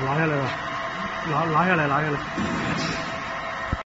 拿下来了，拿拿下来，拿下来。